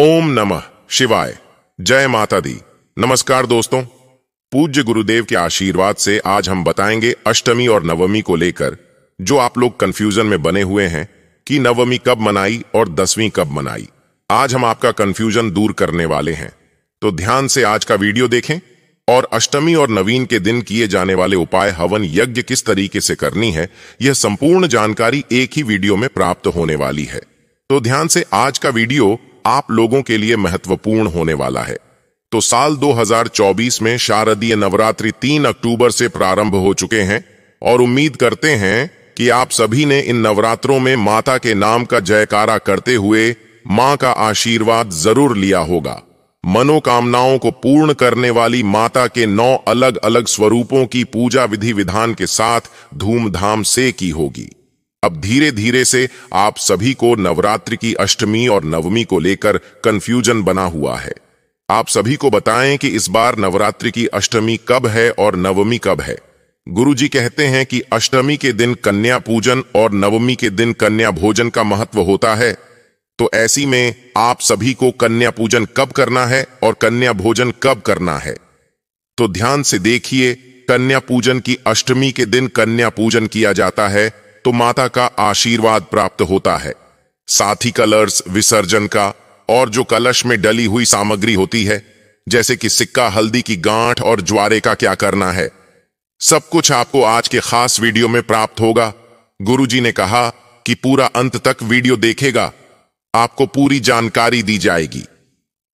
ओम नमः शिवाय। जय माता दी। नमस्कार दोस्तों। पूज्य गुरुदेव के आशीर्वाद से आज हम बताएँगे अष्टमी और नवमी को लेकर, जो आप लोग कंफ्यूजन में बने हुए हैं, कि नवमी कब मनाई और दसवीं कब मनाई। आज हम आपका कंफ्यूजन दूर करने वाले हैं। तो ध्यान से आज का वीडियो देखें और अष्टमी और नवीन के दिन किए जाने वाले उपाय, हवन यज्ञ किस तरीके से करनी है, यह संपूर्ण जानकारी एक ही वीडियो में प्राप्त होने वाली है। तो ध्यान से आज का वीडियो आप लोगों के लिए महत्वपूर्ण होने वाला है। तो साल 2024 में शारदीय नवरात्रि 3 अक्टूबर से प्रारंभ हो चुके हैं और उम्मीद करते हैं कि आप सभी ने इन नवरात्रों में माता के नाम का जयकारा करते हुए माँ का आशीर्वाद ज़रूर लिया होगा। मनोकामनाओं को पूर्ण करने वाली माता के नौ अलग अलग स्वरूपों की पूजा विधि विधान के साथ धूमधाम से की होगी। अब धीरे धीरे से आप सभी को नवरात्रि की अष्टमी और नवमी को लेकर कंफ्यूजन बना हुआ है। आप सभी को बताएँ कि इस बार नवरात्रि की अष्टमी कब है और नवमी कब है। गुरुजी कहते हैं कि अष्टमी के दिन कन्या पूजन और नवमी के दिन कन्या भोजन का महत्व होता है। तो ऐसी में आप सभी को कन्या पूजन कब करना है और कन्या भोजन कब करना है। तो ध्यान से देखिए, कन्या पूजन की अष्टमी के दिन कन्या पूजन किया जाता है तो माता का आशीर्वाद प्राप्त होता है। साथी कलर्स विसर्जन का और जो कलश में डली हुई सामग्री होती है, जैसे कि सिक्का, हल्दी की गांठ और ज्वारे का क्या करना है। सब कुछ आपको आज के खास वीडियो में प्राप्त होगा। गुरुजी ने कहा कि पूरा अंत तक वीडियो देखेगा। आपको पूरी जानकारी दी जाएगी।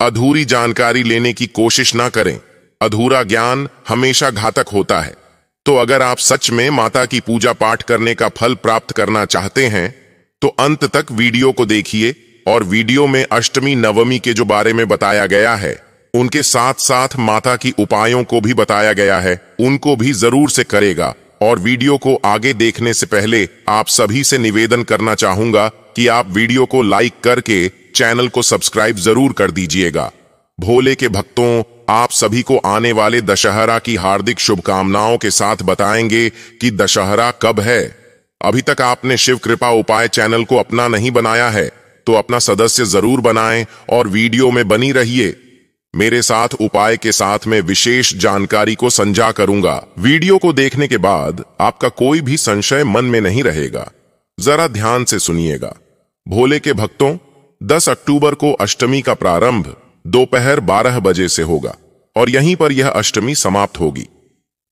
अधूरी जानकारी लेने की कोशिश ना करें। अधूरा ज्ञान हमेशा घातक होता है। तो अगर आप सच में माता की पूजा पाठ करने का फल प्राप्त करना चाहते हैं तो अंत तक वीडियो को देखिए और वीडियो में अष्टमी, नवमी के जो बारे में बताया गया है, उनके साथ साथ माता की उपायों को भी बताया गया है, उनको भी ज़रूर से करेगा। और वीडियो को आगे देखने से पहले आप सभी से निवेदन करना चाहूँगा कि आप वीडियो को लाइक करके चैनल को सब्सक्राइब ज़रूर कर दीजिएगा। भोले के भक्तों आप सभी को आने वाले दशहरा की हार्दिक शुभकामनाओं के साथ बताएँगे कि दशहरा कब है। अभी तक आपने शिव कृपा उपाय चैनल को अपना नहीं बनाया है तो अपना सदस्य ज़रूर बनाएँ और वीडियो में बनी रहिए। मेरे साथ उपाय के साथ में विशेष जानकारी को संजा करूँगा। वीडियो को देखने के बाद आपका कोई भी संशय मन में नहीं रहेगा। जरा ध्यान से सुनिएगा। भोले के भक्तों 10 अक्टूबर को अष्टमी का प्रारंभ दोपहर 12 बजे से होगा। और यहीं पर यह अष्टमी समाप्त होगी।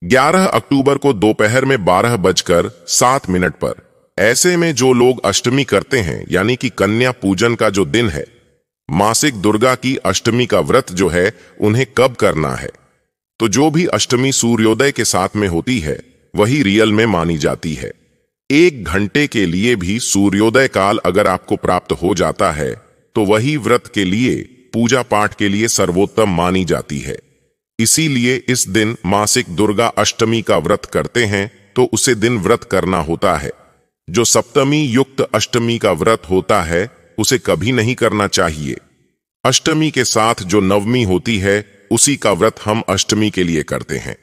11 अक्टूबर को दोपहर में बारह बजकर सात मिनट पर। ऐसे में जो लोग अष्टमी करते हैं, यानी कि कन्या पूजन का जो दिन है, मासिक दुर्गा की अष्टमी का व्रत जो है, उन्हें कब करना है? तो जो भी अष्टमी सूर्योदय के साथ में होती है, वही रियल में मानी जाती है। एक घंटे के लिए भी सूर्योदय काल अगर आपको प्राप्त हो जाता है तो वही व्रत के लिए, पूजा पाठ के लिए सर्वोत्तम मानी जाती है। इसीलिए इस दिन मासिक दुर्गा अष्टमी का व्रत करते हैं तो उसे दिन व्रत करना होता है। जो सप्तमी युक्त अष्टमी का व्रत होता है, उसे कभी नहीं करना चाहिए। अष्टमी के साथ जो नवमी होती है, उसी का व्रत हम अष्टमी के लिए करते हैं।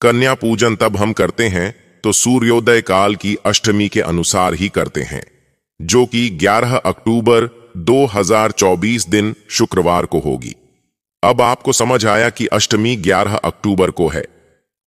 कन्या पूजन तब हम करते हैं तो सूर्योदय काल की अष्टमी के अनुसार ही करते हैं, जो कि 11 अक्टूबर 2024 दिन शुक्रवार को होगी। अब आपको समझ आया कि अष्टमी 11 अक्टूबर को है।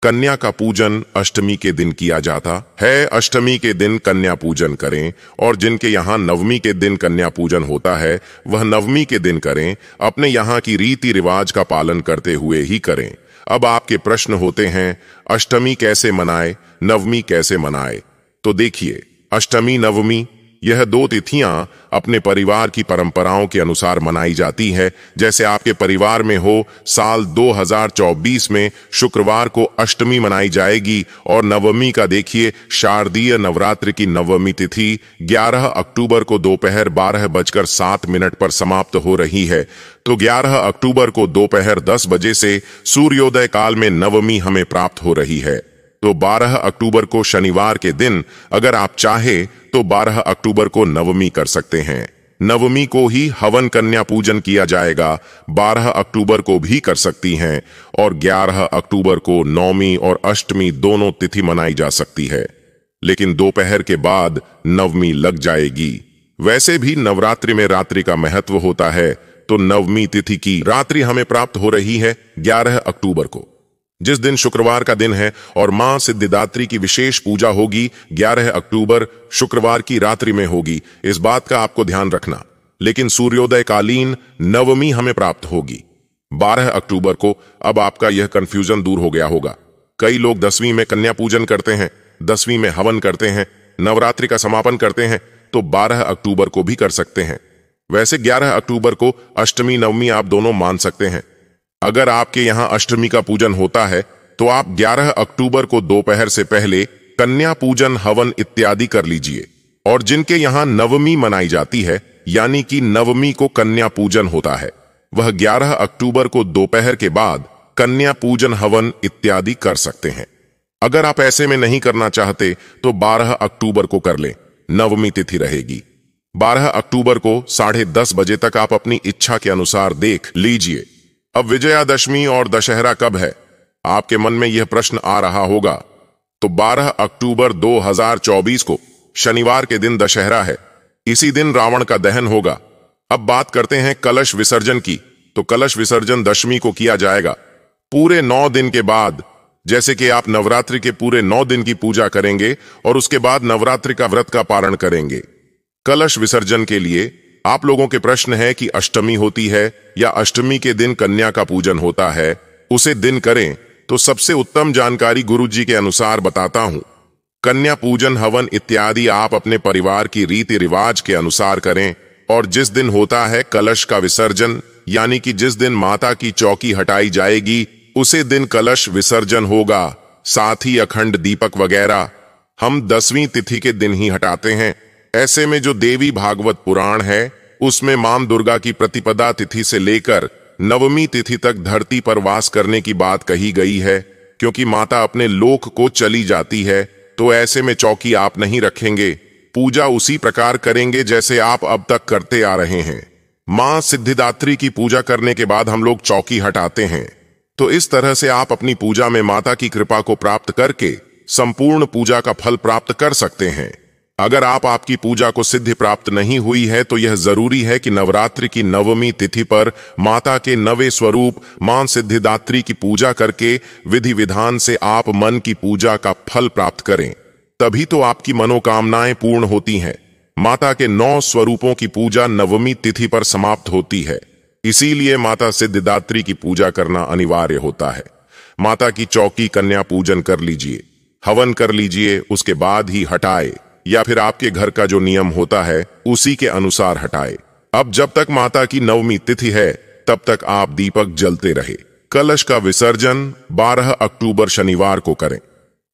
कन्या का पूजन अष्टमी के दिन किया जाता है। अष्टमी के दिन कन्या पूजन करें और जिनके यहाँ नवमी के दिन कन्या पूजन होता है, वह नवमी के दिन करें। अपने यहाँ की रीति रिवाज का पालन करते हुए ही करें। अब आपके प्रश्न होते हैं, अष्टमी कैसे मनाए, नवमी कैसे मनाए? तो देखिए, अष्टमी, नवमी यह दो तिथियाँ अपने परिवार की परंपराओं के अनुसार मनाई जाती है। जैसे आपके परिवार में हो, साल 2024 में शुक्रवार को अष्टमी मनाई जाएगी और नवमी का देखिए, शारदीय नवरात्रि की नवमी तिथि 11 अक्टूबर को दोपहर बारह बजकर सात मिनट पर समाप्त हो रही है। तो 11 अक्टूबर को दोपहर दस बजे से सूर्योदय काल में नवमी हमें प्राप्त हो रही है। तो 12 अक्टूबर को शनिवार के दिन अगर आप चाहे तो 12 अक्टूबर को नवमी कर सकते हैं। नवमी को ही हवन कन्या पूजन किया जाएगा 12 अक्टूबर को भी कर सकती हैं, और 11 अक्टूबर को नौमी और अष्टमी दोनों तिथि मनाई जा सकती है। लेकिन दोपहर के बाद नवमी लग जाएगी। वैसे भी नवरात्रि में रात्रि का महत्व होता है तो नवमी तिथि की रात्रि हमें प्राप्त हो रही है 11 अक्टूबर को। जिस दिन शुक्रवार का दिन है और माँ सिद्धिदात्री की विशेष पूजा होगी 11 अक्टूबर शुक्रवार की रात्रि में होगी। इस बात का आपको ध्यान रखना। लेकिन सूर्योदय कालीन नवमी हमें प्राप्त होगी। 12 अक्टूबर को अब आपका यह कंफ्यूजन दूर हो गया होगा। कई लोग दसवीं में कन्या पूजन करते हैं, दसवीं में हवन करते हैं, नवरात्रि का समापन करते हैं तो 12 अक्टूबर को भी कर सकते हैं। वैसे 11 अक्टूबर को अष्टमी, नवमी आप दोनों मान सकते हैं। अगर आपके यहाँ अष्टमी का पूजन होता है तो आप 11 अक्टूबर को दोपहर से पहले कन्या पूजन, हवन इत्यादि कर लीजिए। और जिनके यहाँ नवमी मनाई जाती है, यानी कि नवमी को कन्या पूजन होता है, वह 11 अक्टूबर को दोपहर के बाद कन्या पूजन, हवन इत्यादि कर सकते हैं। अगर आप ऐसे में नहीं करना चाहते तो 12 अक्टूबर को कर लें। नवमी तिथि रहेगी। 12 अक्टूबर को साढ़े दस बजे तक आप अपनी इच्छा के अनुसार देख लीजिए। अब विजयादशमी और दशहरा कब है? आपके मन में यह प्रश्न आ रहा होगा। तो 12 अक्टूबर 2024 को शनिवार के दिन दशहरा है। इसी दिन रावण का दहन होगा। अब बात करते हैं कलश विसर्जन की। तो कलश विसर्जन दशमी को किया जाएगा। पूरे नौ दिन के बाद, जैसे कि आप नवरात्रि के पूरे नौ दिन की पूजा करेंगे और उसके बाद नवरात्रि का व्रत का पारण करेंगे। कलश विसर्जन के लिए आप लोगों के प्रश्न है कि अष्टमी होती है या अष्टमी के दिन कन्या का पूजन होता है, उसे दिन करें तो सबसे उत्तम जानकारी गुरु जी के अनुसार बताता हूँ। कन्या पूजन, हवन इत्यादि आप अपने परिवार की रीति रिवाज के अनुसार करें, और जिस दिन होता है कलश का विसर्जन, यानी कि जिस दिन माता की चौकी हटाई जाएगी, उसे दिन कलश विसर्जन होगा, साथ ही अखंड दीपक वगैरह। हम दसवीं तिथि के दिन ही हटाते हैं। ऐसे में जो देवी भागवत पुराण है, उसमें माँ दुर्गा की प्रतिपदा तिथि से लेकर नवमी तिथि तक धरती पर वास करने की बात कही गई है, क्योंकि माता अपने लोक को चली जाती है तो ऐसे में चौकी आप नहीं रखेंगे, पूजा उसी प्रकार करेंगे जैसे आप अब तक करते आ रहे हैं। माँ सिद्धिदात्री की पूजा करने के बाद हम लोग चौकी हटाते हैं। तो इस तरह से आप अपनी पूजा में माता की कृपा को प्राप्त करके संपूर्ण पूजा का फल प्राप्त कर सकते हैं। अगर आप आपकी पूजा को सिद्धि प्राप्त नहीं हुई है तो यह ज़रूरी है कि नवरात्रि की नवमी तिथि पर माता के नवे स्वरूप माँ सिद्धिदात्री की पूजा करके विधि विधान से आप मन की पूजा का फल प्राप्त करें। तभी तो आपकी मनोकामनाएँ पूर्ण होती हैं। माता के नौ स्वरूपों की पूजा नवमी तिथि पर समाप्त होती है। इसीलिए माता सिद्धिदात्री की पूजा करना अनिवार्य होता है। माता की चौकी कन्या पूजन कर लीजिए, हवन कर लीजिए, उसके बाद ही हटाए। या फिर आपके घर का जो नियम होता है, उसी के अनुसार हटाए। अब जब तक माता की नवमी तिथि है, तब तक आप दीपक जलते रहे। कलश का विसर्जन 12 अक्टूबर शनिवार को करें।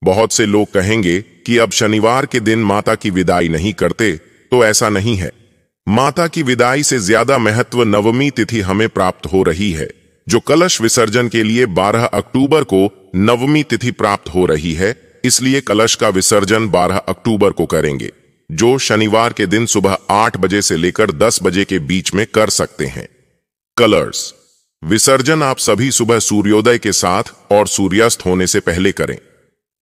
बहुत से लोग कहेंगे कि अब शनिवार के दिन माता की विदाई नहीं करते तो ऐसा नहीं है। माता की विदाई से ज़्यादा महत्व नवमी तिथि हमें प्राप्त हो रही है, जो कलश विसर्जन के लिए 12 अक्टूबर को नवमी तिथि प्राप्त हो रही है इसलिए कलश का विसर्जन 12 अक्टूबर को करेंगे, जो शनिवार के दिन सुबह 8 बजे से लेकर 10 बजे के बीच में कर सकते हैं। कलर्स, विसर्जन आप सभी सुबह सूर्योदय के साथ और सूर्यास्त होने से पहले करें।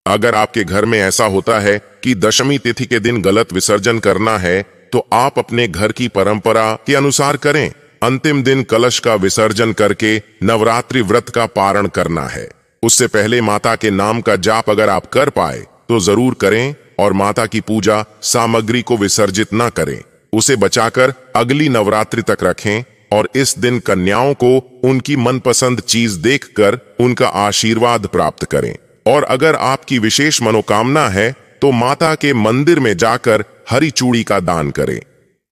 अगर आपके घर में ऐसा होता है कि दशमी तिथि के दिन गलत विसर्जन करना है तो आप अपने घर की परंपरा के अनुसार करें। अंतिम दिन कलश का विसर्जन करके नवरात्रि व्रत का पारण करना है। उससे पहले माता के नाम का जाप अगर आप कर पाए तो ज़रूर करें और माता की पूजा सामग्री को विसर्जित न करें। उसे बचाकर अगली नवरात्रि तक रखें और इस दिन कन्याओं को उनकी मनपसंद चीज़ देखकर उनका आशीर्वाद प्राप्त करें। और अगर आपकी विशेष मनोकामना है तो माता के मंदिर में जाकर हरी चूड़ी का दान करें।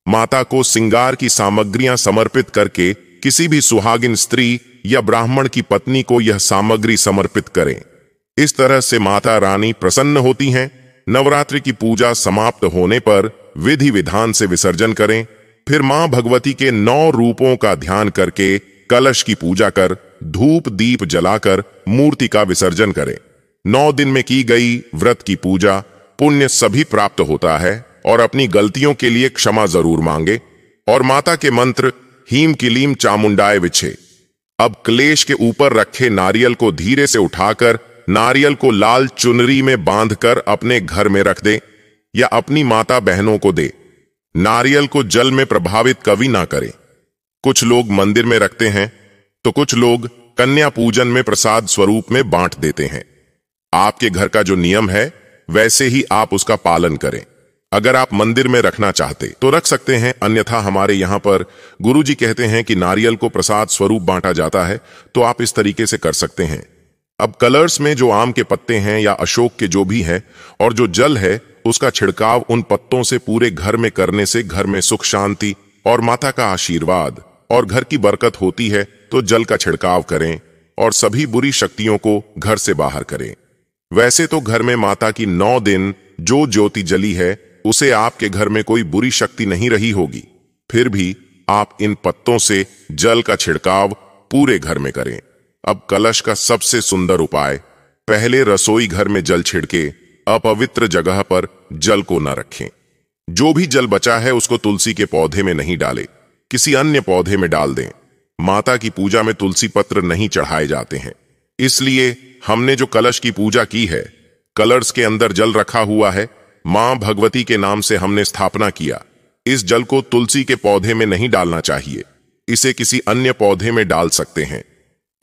माता को सिंगार की सामग्रियाँ समर्पित करके किसी भी सुहागिन स्त्री या ब्राह्मण की पत्नी को यह सामग्री समर्पित करें। इस तरह से माता रानी प्रसन्न होती हैं, नवरात्रि की पूजा समाप्त होने पर विधि विधान से विसर्जन करें, फिर माँ भगवती के नौ रूपों का ध्यान करके कलश की पूजा कर, धूप दीप जलाकर मूर्ति का विसर्जन करें। नौ दिन में की गई व्रत की पूजा पुण्य सभी प्राप्त होता है और अपनी गलतियों के लिए क्षमा ज़रूर मांगे। और माता के मंत्र हीम किलीम चामुंडाए विछे। अब क्लेश के ऊपर रखे नारियल को धीरे से उठाकर, नारियल को लाल चुनरी में बांधकर अपने घर में रख दे या अपनी माता बहनों को दे। नारियल को जल में प्रभावित कभी ना करें। कुछ लोग मंदिर में रखते हैं तो कुछ लोग कन्या पूजन में प्रसाद स्वरूप में बांट देते हैं। आपके घर का जो नियम है, वैसे ही आप उसका पालन करें। अगर आप मंदिर में रखना चाहते तो रख सकते हैं। अन्यथा हमारे यहाँ पर गुरुजी कहते हैं कि नारियल को प्रसाद स्वरूप बांटा जाता है तो आप इस तरीके से कर सकते हैं। अब कलर्स में जो आम के पत्ते हैं या अशोक के जो भी हैं, और जो जल है, उसका छिड़काव उन पत्तों से पूरे घर में करने से घर में सुख, शांति और माता का आशीर्वाद और घर की बरकत होती है तो जल का छिड़काव करें और सभी बुरी शक्तियों को घर से बाहर करें। वैसे तो घर में माता की नौ दिन जो ज्योति जली है उसे आपके घर में कोई बुरी शक्ति नहीं रही होगी। फिर भी आप इन पत्तों से जल का छिड़काव पूरे घर में करें। अब कलश का सबसे सुंदर उपाय, पहले रसोई घर में जल छिड़के अपवित्र जगह पर जल को न रखें। जो भी जल बचा है उसको तुलसी के पौधे में नहीं डालें, किसी अन्य पौधे में डाल दें। माता की पूजा में तुलसी पत्र नहीं चढ़ाए जाते हैं। इसलिए हमने जो कलश की पूजा की है, कलर्स के अंदर जल रखा हुआ है माँ भगवती के नाम से हमने स्थापना किया। इस जल को तुलसी के पौधे में नहीं डालना चाहिए। इसे किसी अन्य पौधे में डाल सकते हैं।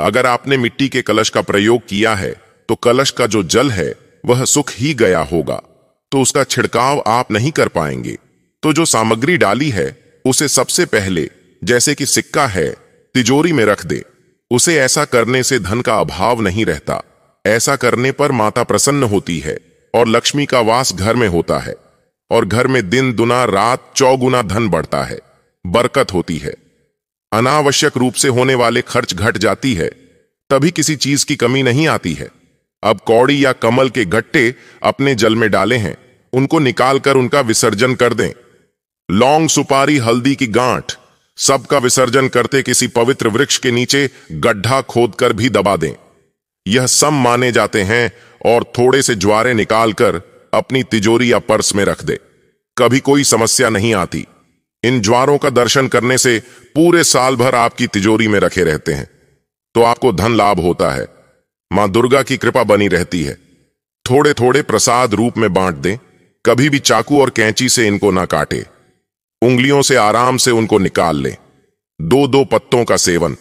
अगर आपने मिट्टी के कलश का प्रयोग किया है तो कलश का जो जल है, वह सुख ही गया होगा। तो उसका छिड़काव आप नहीं कर पाएँगे। तो जो सामग्री डाली है, उसे सबसे पहले, जैसे कि सिक्का है, तिजोरी में रख दे। उसे ऐसा करने से धन का अभाव नहीं रहता। ऐसा करने पर माता प्रसन्न होती है। और लक्ष्मी का वास घर में होता है, और घर में दिन दुना रात चौगुना धन बढ़ता है, बरकत होती है। अनावश्यक रूप से होने वाले खर्च घट जाती है, तभी किसी चीज़ की कमी नहीं आती है। अब कौड़ी या कमल के गट्टे अपने जल में डाले हैं, उनको निकालकर उनका विसर्जन कर दें। लौंग सुपारी हल्दी की गांठ, सबका विसर्जन करते किसी पवित्र वृक्ष के नीचे गड्ढा खोदकर भी दबा दें। यह सम माने जाते हैं और थोड़े से ज्वारे निकालकर अपनी तिजोरी या पर्स में रख दे। कभी कोई समस्या नहीं आती। इन ज्वारों का दर्शन करने से पूरे साल भर आपकी तिजोरी में रखे रहते हैं। तो आपको धन लाभ होता है। माँ दुर्गा की कृपा बनी रहती है। थोड़े थोड़े प्रसाद रूप में बांट दें। कभी भी चाकू और कैंची से इनको ना काटे। उंगलियों से आराम से उनको निकाल लें। दो दो पत्तों का सेवन।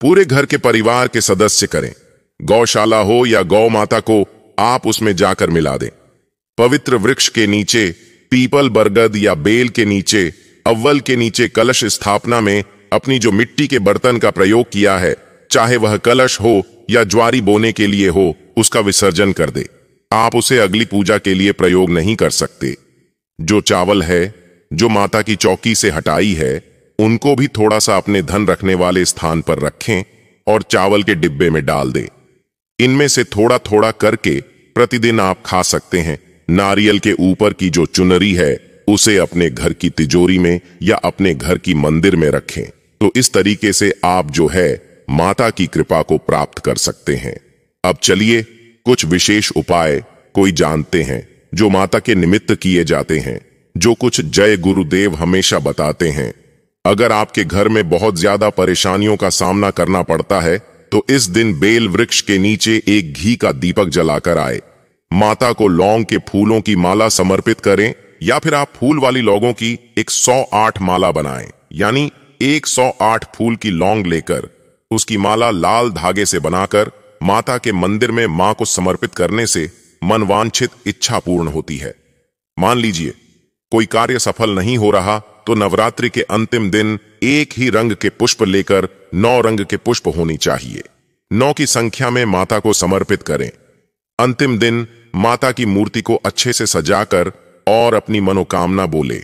पूरे घर के परिवार के सदस्य करें। गौशाला हो या गौ माता को आप उसमें जाकर मिला दें। पवित्र वृक्ष के नीचे, पीपल बरगद या बेल के नीचे, अव्वल के नीचे कलश स्थापना में अपनी जो मिट्टी के बर्तन का प्रयोग किया है, चाहे वह कलश हो या ज्वारी बोने के लिए हो, उसका विसर्जन कर दे। आप उसे अगली पूजा के लिए प्रयोग नहीं कर सकते। जो चावल है, जो माता की चौकी से हटाई है, उनको भी थोड़ा सा अपने धन रखने वाले स्थान पर रखें और चावल के डिब्बे में डाल दें। इनमें से थोड़ा थोड़ा करके प्रतिदिन आप खा सकते हैं। नारियल के ऊपर की जो चुनरी है, उसे अपने घर की तिजोरी में या अपने घर की मंदिर में रखें। तो इस तरीके से आप जो है, माता की कृपा को प्राप्त कर सकते हैं। अब चलिए, कुछ विशेष उपाय कोई जानते हैं, जो माता के निमित्त किए जाते हैं, जो कुछ जय गुरुदेव हमेशा बताते हैं। अगर आपके घर में बहुत ज़्यादा परेशानियों का सामना करना पड़ता है तो इस दिन बेल वृक्ष के नीचे एक घी का दीपक जलाकर आए। माता को लौंग के फूलों की माला समर्पित करें, या फिर आप फूल वाली लोगों की एक सौ आठ माला बनाएँ, यानी एक सौ आठ फूल की लौंग लेकर उसकी माला लाल धागे से बनाकर माता के मंदिर में माँ को समर्पित करने से मनवांछित इच्छा पूर्ण होती है। मान लीजिए, कोई कार्य सफल नहीं हो रहा तो नवरात्रि के अंतिम दिन एक ही रंग के पुष्प लेकर नौ रंग के पुष्प होनी चाहिए। नौ की संख्या में माता को समर्पित करें। अंतिम दिन माता की मूर्ति को अच्छे से सजाकर और अपनी मनोकामना बोले।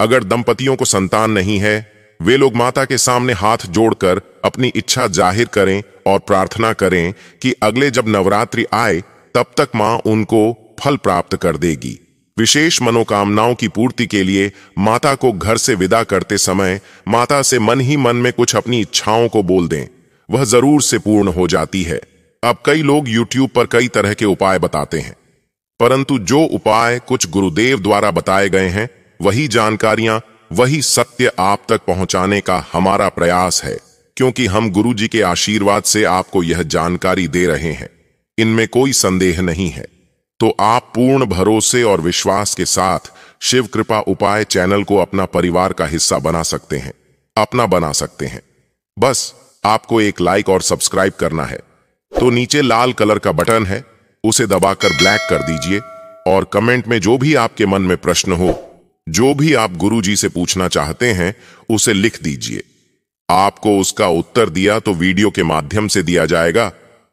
अगर दंपतियों को संतान नहीं है, वे लोग माता के सामने हाथ जोड़कर अपनी इच्छा ज़ाहिर करें और प्रार्थना करें कि अगले जब नवरात्रि आए, तब तक माँ उनको फल प्राप्त कर देगी। विशेष मनोकामनाओं की पूर्ति के लिए माता को घर से विदा करते समय माता से मन ही मन में कुछ अपनी इच्छाओं को बोल दें। वह ज़रूर से पूर्ण हो जाती है। अब कई लोग YouTube पर कई तरह के उपाय बताते हैं। परंतु जो उपाय कुछ गुरुदेव द्वारा बताए गए हैं, वही जानकारियाँ, वही सत्य आप तक पहुँचाने का हमारा प्रयास है। क्योंकि हम गुरु जी के आशीर्वाद से आपको यह जानकारी दे रहे हैं। इनमें कोई संदेह नहीं है। तो आप पूर्ण भरोसे और विश्वास के साथ शिव कृपा उपाय चैनल को अपना परिवार का हिस्सा बना सकते हैं, अपना बना सकते हैं। बस, आपको एक लाइक और सब्सक्राइब करना है। तो नीचे लाल कलर का बटन है, उसे दबाकर ब्लैक कर दीजिए और कमेंट में जो भी आपके मन में प्रश्न हो, जो भी आप गुरुजी से पूछना चाहते हैं, उसे लिख दीजिए। आपको उसका उत्तर दिया तो वीडियो के माध्यम से दिया जाएगा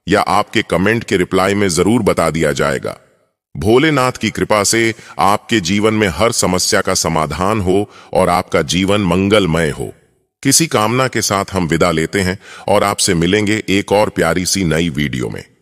या आपके कमेंट के रिप्लाई में ज़रूर बता दिया जाएगा। भोलेनाथ की कृपा से आपके जीवन में हर समस्या का समाधान हो और आपका जीवन मंगलमय हो। किसी कामना के साथ हम विदा लेते हैं और आपसे मिलेंगे एक और प्यारी सी नई वीडियो में।